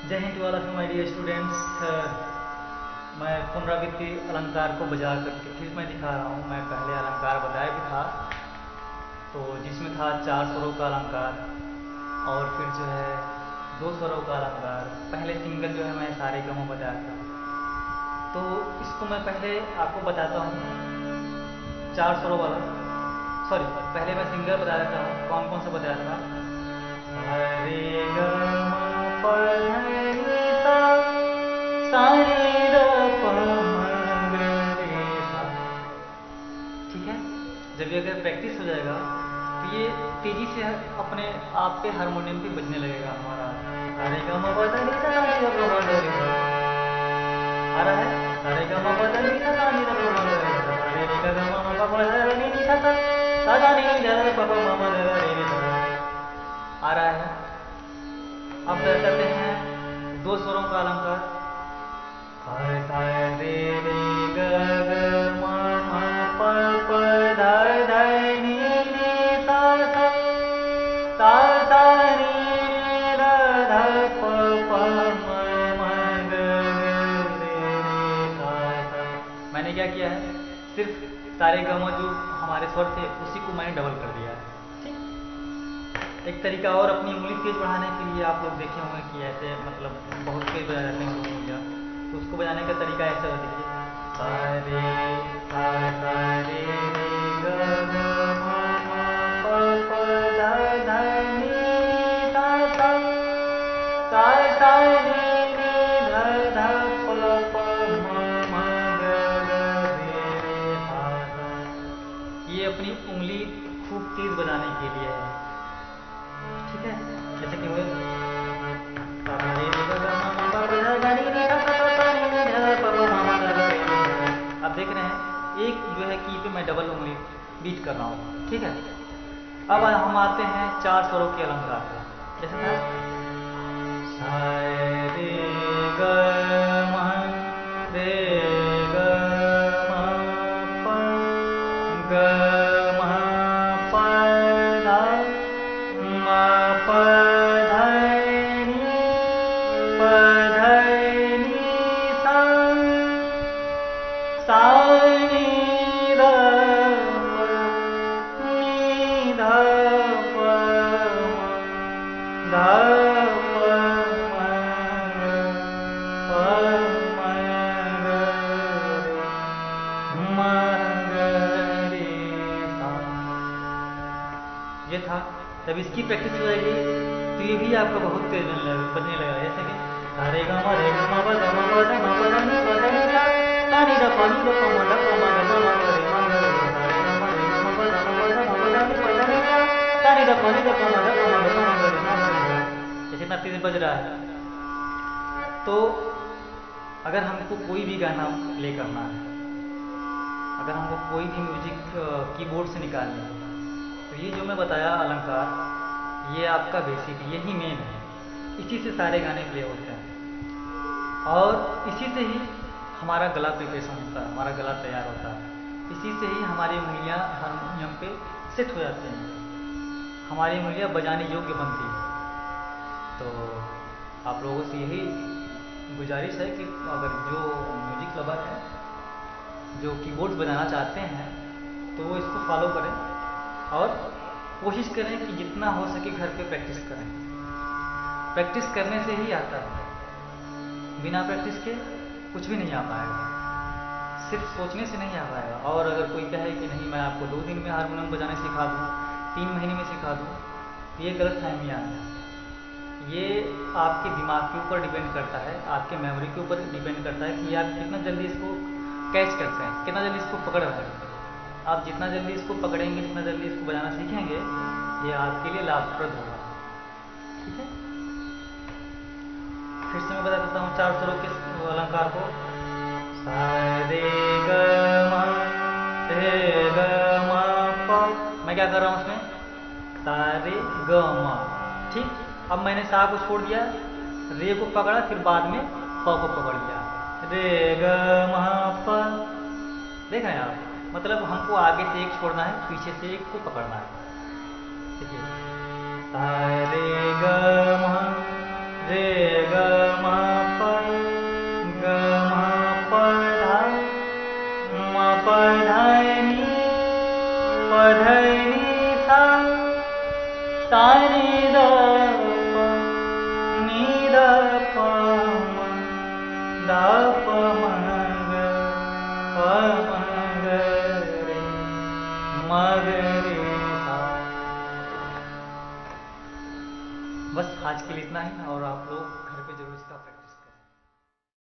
जय हिंद वाला my dear students मैं पुनरावृत्ति अलंकार को बजा करके फिर मैं दिखा रहा हूँ। मैं पहले अलंकार बताया भी था तो जिसमें था चार स्वरों का अलंकार और फिर जो है दो स्वरों का अलंकार। पहले सिंगल जो है मैं सारे गमों बताया था। तो इसको मैं पहले आपको बताता हूँ। चार स्वरों वाला सॉरी पहले मैं सिंगल बता देता हूँ कौन कौन सा बताया था ठीक है? जब ये अगर प्रैक्टिस हो जाएगा तो ये तेज़ी से अपने आप पे हारमोनियम पे बजने लगेगा हमारा। अरे गा मा बदा नी सा नी रा गा मा गा रे आ रहा है अरे गा अलंकार मैंने क्या किया है? सिर्फ़ सारे गम जो हमारे स्वर थे उसी को मैंने डबल कर दिया है। एक तरीका और अपनी उंगली तेज बढ़ाने के लिए आप लोग देखे होंगे कि ऐसे मतलब बहुत तेज बजा जाते हैं। उंगलियाँ तो उसको बजाने का तरीका ऐसा है देखिए ये अपनी उंगली खूब तेज बजाने के लिए है। अब देख रहे हैं, एक जो है की पे मैं डबल उंगली बीट कर रहा हूँ। ठीक है? अब हम आते हैं चार स्वरों के अलंकार जैसे धी पधी सा जब इसकी प्रैक्टिस हो जाएगी तो ये भी आपका बहुत तेज बनने लगा जैसे कि हरे ग म रे ग म ग म म म ध प म ग ग म रे म ग रे रे ग रे ग म म म म प म ग ग म ग रे रे जैसे इतना तेज बज रहा है तो अगर हमको कोई भी गाना प्ले करना है अगर हमको कोई भी म्यूज़िक कीबोर्ड से निकालना है ये जो मैं बताया अलंकार, ये आपका बेसिक यही मेन है। इसी से सारे गाने प्ले होते हैं। और इसी से ही हमारा गला प्रिपरेशन होता है, हमारा गला तैयार होता है। इसी से ही हमारी उंगलियाँ हारमोनियम पे सेट हो जाती हैं। हमारी उंगलियाँ बजाने योग्य बनती हैं। तो आप लोगों से यही गुजारिश है कि अगर जो म्यूज़िक लवर है, जो कीबोर्ड बजाना चाहते हैं तो वो इसको फॉलो करें। और कोशिश करें कि जितना हो सके घर पे प्रैक्टिस करें। प्रैक्टिस करने से ही आता है। बिना प्रैक्टिस के कुछ भी नहीं आ पाएगा। सिर्फ़ सोचने से नहीं आ पाएगा। और अगर कोई कहे कि नहीं, मैं आपको दो दिन में हारमोनियम बजाने सिखा दूँ, तीन महीने में सिखा दूँ तो ये गलत फहमियाँ है ये आपके दिमाग के ऊपर डिपेंड करता है। आपके मेमोरी के ऊपर डिपेंड करता है कि आप कितना जल्दी इसको कैच करते हैं, कितना जल्दी इसको पकड़ रहे हैं। आप जितना जल्दी इसको पकड़ेंगे, जितना जल्दी इसको बजाना सीखेंगे, ये आपके लिए लाभप्रद होगा। ठीक है? फिर से मैं बता देता हूँ चार स्वरों के अलंकार को। सा रे ग म क्या कर रहा हूँ उसमें? सा रे ग ठीक? अब मैंने सा को छोड़ दिया, रे को पकड़ा, फिर बाद में प को पकड़ लिया। रे, ग देख रहे हैं आप? मतलब हमको आगे से एक छोड़ना है, पीछे से एक को पकड़ना है। ठीक रे सा दा बस आज के लिए इतना ही और आप लोग घर पे ज़रूर इसका